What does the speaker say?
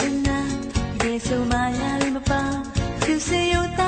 ချင်တာတကယ်ဆိုမှရလိမ့်မပါသူစေရတာ